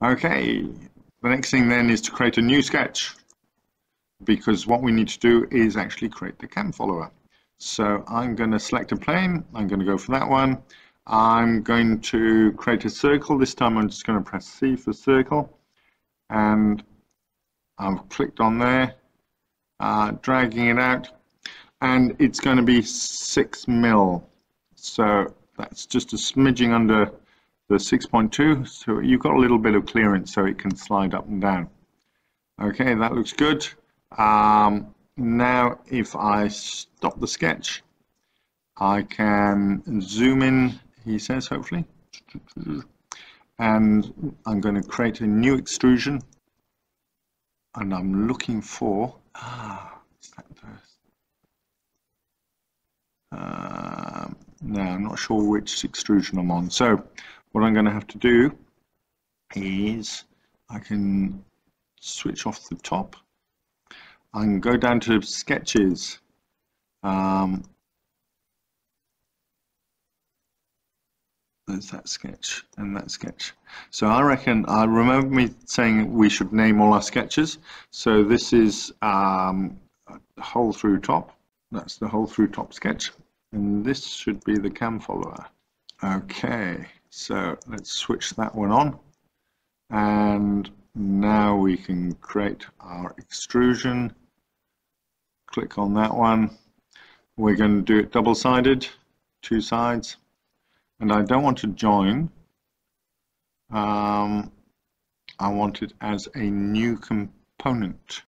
Okay, the next thing then is to create a new sketch because what we need to do is actually create the cam follower. So I'm going to select a plane, I'm going to go for that one. I'm going to create a circle, this time I'm just going to press C for circle and I've clicked on there, uh, dragging it out and it's going to be 6 mil. So that's just a smidging under the 6.2 so you've got a little bit of clearance so it can slide up and down. Okay, that looks good. Um, now if I stop the sketch, I can zoom in, he says hopefully, and I'm going to create a new extrusion and I'm looking for, ah, uh, no, I'm not sure which extrusion I'm on. So what I'm going to have to do is I can switch off the top can go down to sketches. Um, there's that sketch and that sketch. So I reckon, I remember me saying we should name all our sketches. So this is um, hole through top. That's the hole through top sketch. And this should be the cam follower. Okay, so let's switch that one on. And now we can create our extrusion. Click on that one. We're going to do it double-sided, two sides. And I don't want to join. Um, I want it as a new component.